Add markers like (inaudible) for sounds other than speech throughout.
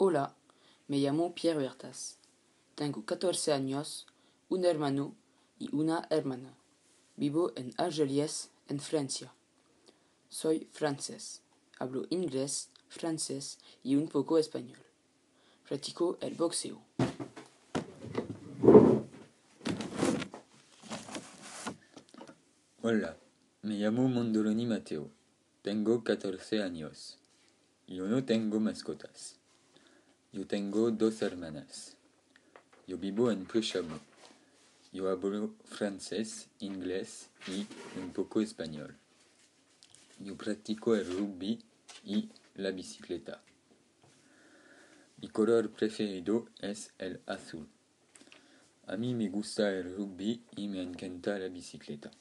Hola, me llamo Pierre Bertas. Tengo 14 años, un hermano y una hermana. Vivo en Argelès, en Francia. Soy francés. Hablo inglés, francés y un poco español. Practico el boxeo. Hola, me llamo Mondoloni Mateo. Tengo 14 años. Yo no tengo mascotas. Yo tengo dos hermanas. Yo vivo en Peshawar. Yo hablo francés, inglés y un poco español. Yo practico el rugby y la bicicleta. Mi color preferido es el azul. A mí me gusta el rugby y me encanta la bicicleta.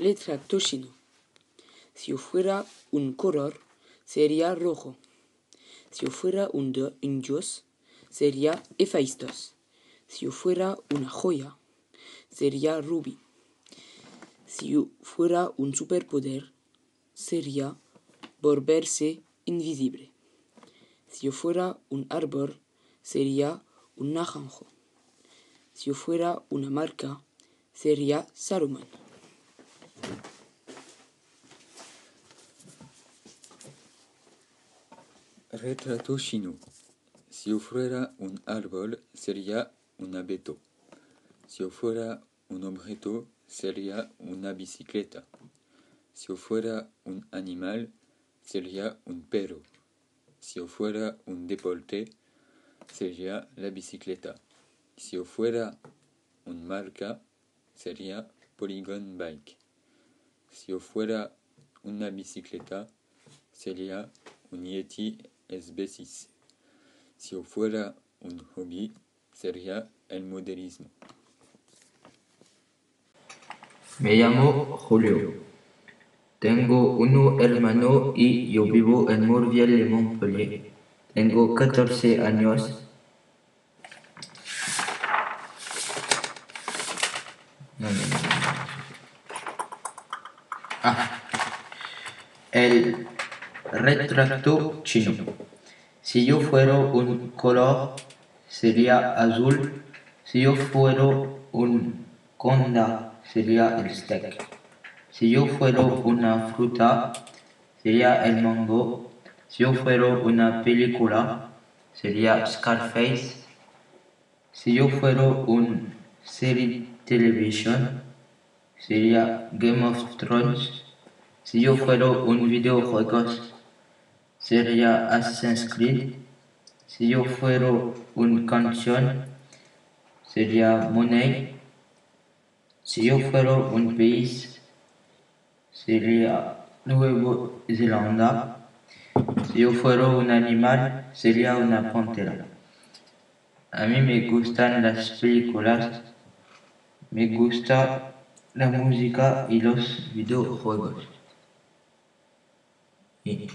Letra Toshino. Si yo fuera un color, sería rojo. Si yo fuera un, dios, sería Hephaistos. Si yo fuera una joya, sería rubí. Si yo fuera un superpoder, sería volverse invisible. Si yo fuera un árbol, sería un naranjo. Si yo fuera una marca, sería Salomón. Retrato chino. Si yo fuera un árbol, sería un abeto. Si yo fuera un objeto, sería una bicicleta. Si yo fuera un animal, sería un perro. Si yo fuera un deporte, sería la bicicleta. Si yo fuera un marca, sería Polygon Bike. Si yo fuera una bicicleta, sería un Yeti SB6. Si yo fuera un hobby, sería el modelismo. Me llamo Julio. Tengo un hermano y yo vivo en Morviel de Montpellier. Tengo 14 años. No, no, no. (laughs) El retrato chino. Si yo fuera un color, sería azul. Si yo fuera un conda, sería el steak. Si yo fuera una fruta, sería el mango. Si yo fuera una película, sería Scarface. Si yo fuera un serie televisión, sería Game of Thrones. Si yo fuera un videojuego, sería Assassin's Creed. Si yo fuera una canción, sería Money. Si yo fuera un país, sería Nueva Zelanda. Si yo fuera un animal, sería una pantera. A mí me gustan las películas, me gusta la música y los videojuegos. Y-